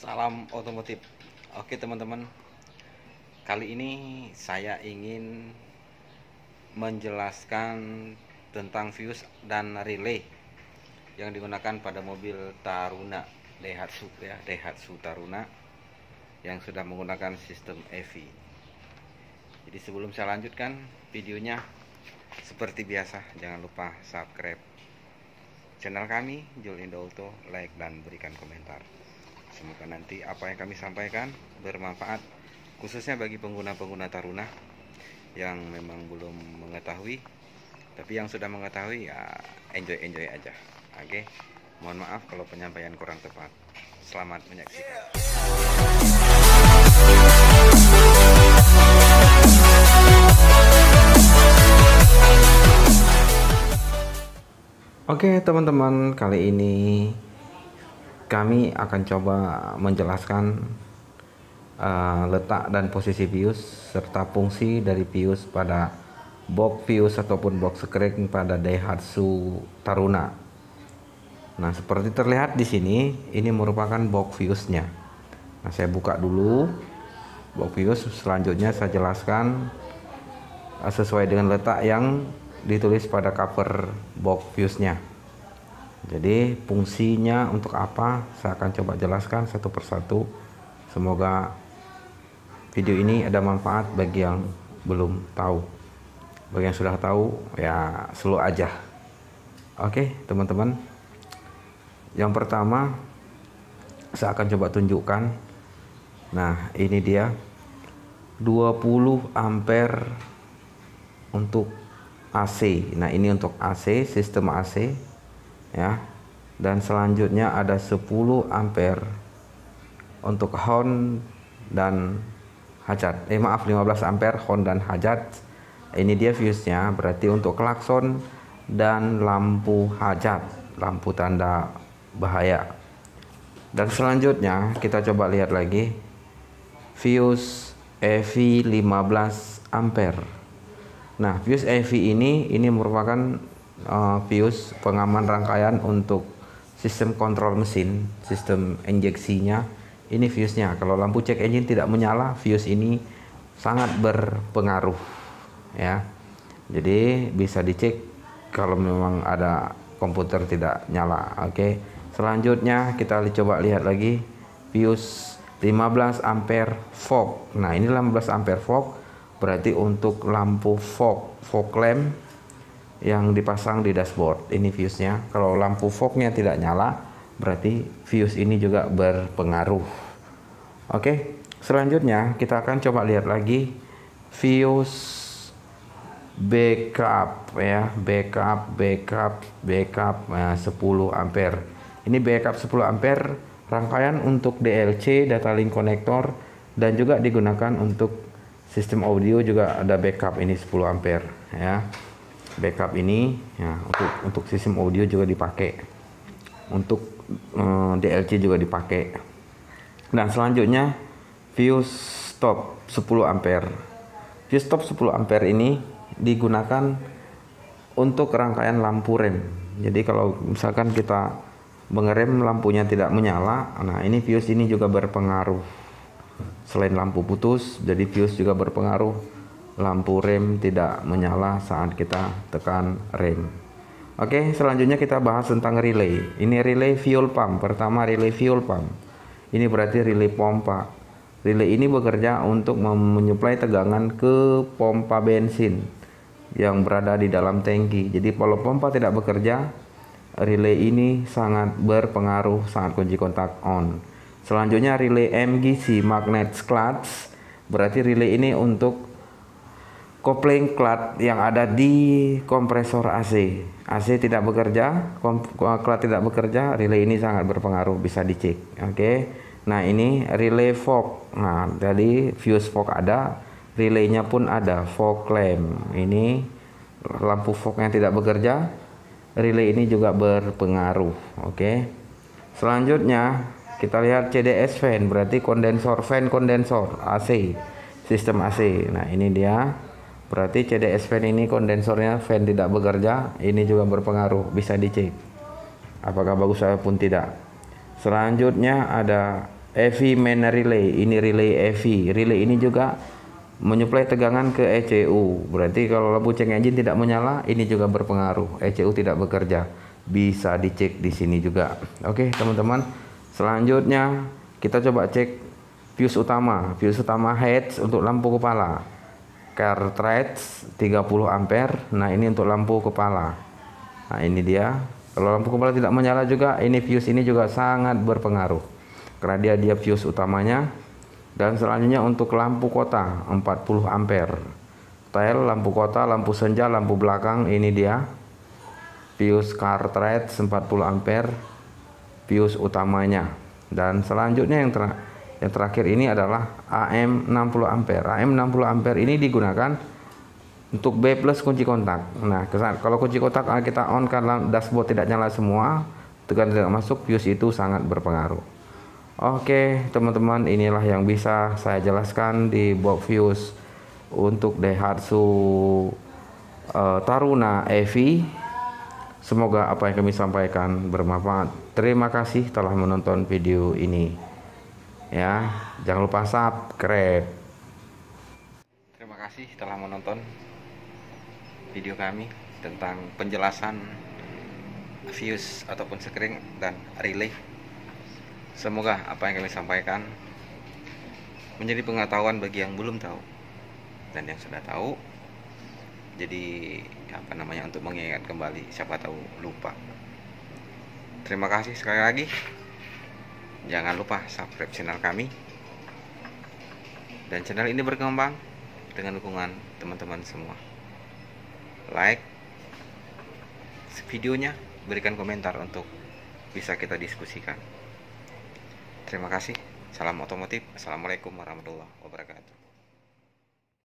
Salam otomotif. Oke teman-teman, kali ini saya ingin menjelaskan tentang fuse dan relay yang digunakan pada mobil Taruna Daihatsu ya, Daihatsu Taruna yang sudah menggunakan sistem EV. Jadi sebelum saya lanjutkan videonya, seperti biasa jangan lupa subscribe channel kami Jul Indo Auto, like dan berikan komentar. Semoga nanti apa yang kami sampaikan bermanfaat khususnya bagi pengguna-pengguna Taruna yang memang belum mengetahui. Tapi yang sudah mengetahui ya enjoy enjoy aja. Oke? Mohon maaf kalau penyampaian kurang tepat. Selamat menyaksikan. Oke teman-teman kali ini kami akan coba menjelaskan uh, letak dan posisi fuse serta fungsi dari fuse pada box fuse ataupun box screen pada Daihatsu Taruna. Nah, seperti terlihat di sini, ini merupakan box fuse-nya. Nah, saya buka dulu box fuse, selanjutnya saya jelaskan uh, sesuai dengan letak yang ditulis pada cover box fuse-nya. Jadi fungsinya untuk apa saya akan coba jelaskan satu persatu. Semoga video ini ada manfaat bagi yang belum tahu. Bagi yang sudah tahu ya slow aja. Oke, teman-teman. Yang pertama saya akan coba tunjukkan. Nah, ini dia 20 ampere untuk AC. Nah, ini untuk AC, sistem AC ya. Dan selanjutnya ada 10 ampere untuk horn dan hajat. Eh maaf 15 ampere horn dan hajat. Ini dia fuse nya berarti untuk klakson dan lampu hajat lampu tanda bahaya. Dan selanjutnya kita coba lihat lagi fuse EV 15 ampere. Nah fuse EV ini ini merupakan uh, fuse pengaman rangkaian untuk sistem kontrol mesin, sistem injeksinya. Ini fuse-nya. Kalau lampu cek engine tidak menyala, fuse ini sangat berpengaruh ya. Jadi bisa dicek kalau memang ada komputer tidak nyala. Oke. Selanjutnya kita coba lihat lagi fuse 15 ampere fog. Nah, ini 15 ampere fog berarti untuk lampu fog, fog lamp yang dipasang di dashboard. Ini fuse-nya kalau lampu fognya tidak nyala berarti fuse ini juga berpengaruh. Oke selanjutnya kita akan coba lihat lagi fuse backup ya. Backup backup backup nah, 10 ampere. Ini backup 10 ampere rangkaian untuk DLC data link connector dan juga digunakan untuk sistem audio juga ada backup ini 10 ampere ya backup ini ya untuk untuk sistem audio juga dipakai. Untuk eh, DLC juga dipakai. Dan selanjutnya fuse stop 10 ampere. Fuse stop 10 ampere ini digunakan untuk rangkaian lampu rem. Jadi kalau misalkan kita mengerem lampunya tidak menyala nah ini fuse ini juga berpengaruh. Selain lampu putus jadi fuse juga berpengaruh lampu rem tidak menyala saat kita tekan rem. Oke, selanjutnya kita bahas tentang relay. Ini relay fuel pump. Pertama relay fuel pump. Ini berarti relay pompa. Relay ini bekerja untuk menyuplai tegangan ke pompa bensin yang berada di dalam tangki. Jadi kalau pompa tidak bekerja, relay ini sangat berpengaruh, sangat kunci kontak on. Selanjutnya relay MGC magnet clutch. Berarti relay ini untuk kopling clat yang ada di kompresor AC. AC tidak bekerja, clat tidak bekerja, relay ini sangat berpengaruh bisa dicek. Oke. Okay. Nah, ini relay fog. Nah, jadi fuse fog ada, relaynya pun ada, fog lamp. Ini lampu fog yang tidak bekerja, relay ini juga berpengaruh. Oke. Okay. Selanjutnya kita lihat CDS fan berarti kondensor fan kondensor AC sistem AC. Nah, ini dia Berarti CDS fan ini kondensornya fan tidak bekerja, ini juga berpengaruh, bisa dicek. Apakah bagus pun tidak. Selanjutnya ada EV main relay ini relay EV relay ini juga menyuplai tegangan ke ECU berarti kalau lampu cek engine tidak menyala ini juga berpengaruh. ECU tidak bekerja. Bisa dicek di sini juga. Oke teman-teman. Selanjutnya kita coba cek fuse utama. Fuse utama heads untuk lampu kepala cartridge 30 ampere. Nah ini untuk lampu kepala. Nah ini dia. Kalau lampu kepala tidak menyala juga ini fuse ini juga sangat berpengaruh. Karena dia dia fuse utamanya. Dan selanjutnya untuk lampu kota 40 ampere. Tel lampu kota lampu senja lampu belakang ini dia. Fuse cartridge 40 ampere. Fuse utamanya. Dan selanjutnya yang ter yang terakhir ini adalah AM 60 ampere. AM 60 ampere ini digunakan untuk B plus kunci kontak. Nah kalau kunci kontak kita on karena dashboard tidak nyala semua tegangan tidak masuk fuse itu sangat berpengaruh. Oke teman-teman inilah yang bisa saya jelaskan di box fuse untuk Daihatsu uh, Taruna EV semoga apa yang kami sampaikan bermanfaat. Terima kasih telah menonton video ini ya jangan lupa subscribe. Terima kasih telah menonton video kami tentang penjelasan fuse ataupun screen dan relay. Semoga apa yang kami sampaikan menjadi pengetahuan bagi yang belum tahu dan yang sudah tahu. Jadi apa namanya untuk mengingat kembali siapa tahu lupa. Terima kasih sekali lagi jangan lupa subscribe channel kami dan channel ini berkembang dengan dukungan teman-teman semua like videonya berikan komentar untuk bisa kita diskusikan Terima kasih. Salam otomotif. Assalamualaikum warahmatullahi wabarakatuh.